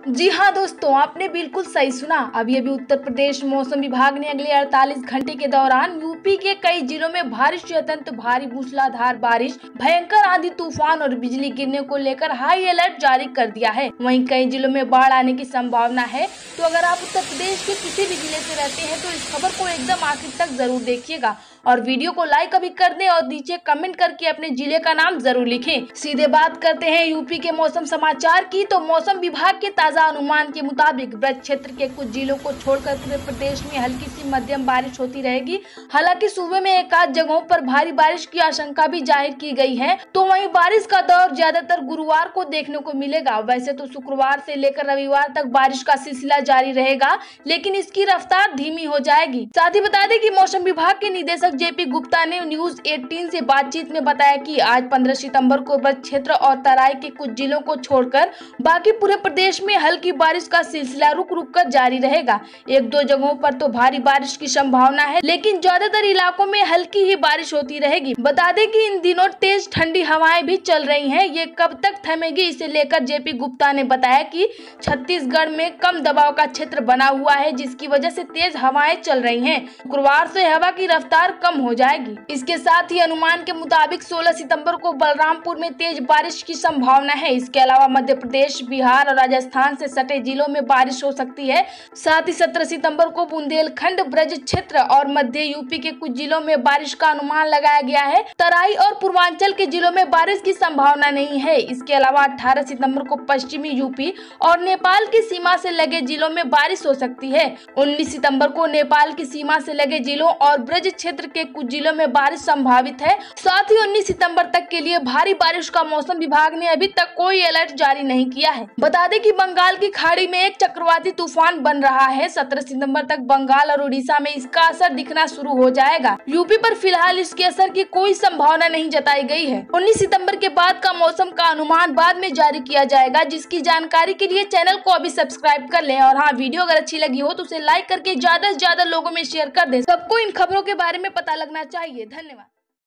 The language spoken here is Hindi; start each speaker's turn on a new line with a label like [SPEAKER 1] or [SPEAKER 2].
[SPEAKER 1] जी हाँ दोस्तों, आपने बिल्कुल सही सुना। अभी अभी उत्तर प्रदेश मौसम विभाग ने अगले 48 घंटे के दौरान यूपी के कई जिलों में बारिश से अत्यंत भारी मूसलाधार बारिश, भयंकर आंधी तूफ़ान और बिजली गिरने को लेकर हाई अलर्ट जारी कर दिया है। वहीं कई जिलों में बाढ़ आने की संभावना है। तो अगर आप उत्तर प्रदेश के किसी भी ज़िले से रहते हैं तो इस खबर को एकदम आखिर तक ज़रूर देखिएगा। और वीडियो को लाइक अभी कर दें और नीचे कमेंट करके अपने ज़िले का नाम ज़रूर लिखें। सीधे बात करते हैं यूपी के मौसम समाचार की तो मौसम विभाग के ताज़ा अनुमान के मुताबिक ब्रज क्षेत्र के कुछ जिलों को छोड़कर पूरे प्रदेश में हल्की सी मध्यम बारिश होती रहेगी। हालाँकि सुबह में एक आध जगहों पर भारी बारिश की आशंका भी ज़ाहिर की गई है तो वहीं बारिश का दौर ज़्यादातर गुरुवार को देखने को मिलेगा। वैसे तो शुक्रवार से लेकर रविवार तक बारिश का सिलसिला जारी रहेगा, लेकिन इसकी रफ्तार धीमी हो जाएगी। साथ ही बता दें कि मौसम विभाग के निदेशक निदेशक जेपी गुप्ता ने न्यूज़ 18 से बातचीत में बताया कि आज 15 सितंबर को बस क्षेत्र और तराई के कुछ जिलों को छोड़कर बाकी पूरे प्रदेश में हल्की बारिश का सिलसिला रुक रुक कर जारी रहेगा। एक दो जगहों पर तो भारी बारिश की संभावना है, लेकिन ज़्यादातर इलाकों में हल्की ही बारिश होती रहेगी। बता दें की इन दिनों तेज ठंडी हवाएँ भी चल रही है। ये कब तक थमेगी, इसे लेकर जेपी गुप्ता ने बताया की छत्तीसगढ़ में कम दबाव का क्षेत्र बना हुआ है, जिसकी वजह से तेज हवाएँ चल रही हैं। शुक्रवार से हवा की रफ्तार कम हो जाएगी। इसके साथ ही अनुमान के मुताबिक 16 सितंबर को बलरामपुर में तेज बारिश की संभावना है। इसके अलावा मध्य प्रदेश, बिहार और राजस्थान से सटे जिलों में बारिश हो सकती है। साथ ही 17 सितंबर को बुंदेलखंड, ब्रज क्षेत्र और मध्य यूपी के कुछ जिलों में बारिश का अनुमान लगाया गया है। तराई और पूर्वांचल के जिलों में बारिश की संभावना नहीं है। इसके अलावा अठारह सितंबर को पश्चिमी यूपी और नेपाल की सीमा से लगे जिलों में बारिश हो सकती है। उन्नीस सितंबर को नेपाल की सीमा से लगे जिलों और ब्रज क्षेत्र के कुछ जिलों में बारिश संभावित है। साथ ही उन्नीस सितंबर तक के लिए भारी बारिश का मौसम विभाग ने अभी तक कोई अलर्ट जारी नहीं किया है। बता दें कि बंगाल की खाड़ी में एक चक्रवाती तूफ़ान बन रहा है। सत्रह सितंबर तक बंगाल और उड़ीसा में इसका असर दिखना शुरू हो जाएगा। यूपी पर फ़िलहाल इसके असर की कोई संभावना नहीं जताई गई है। उन्नीस सितंबर के बाद का मौसम का अनुमान बाद में जारी किया जाएगा, जिसकी जानकारी के लिए चैनल को अभी सब्सक्राइब कर ले। और हाँ वीडियो अगर अच्छी लगी हो तो उसे लाइक करके ज़्यादा से ज़्यादा लोगों में शेयर कर दे। सबको इन खबरों के बारे में पता लगना चाहिए। धन्यवाद।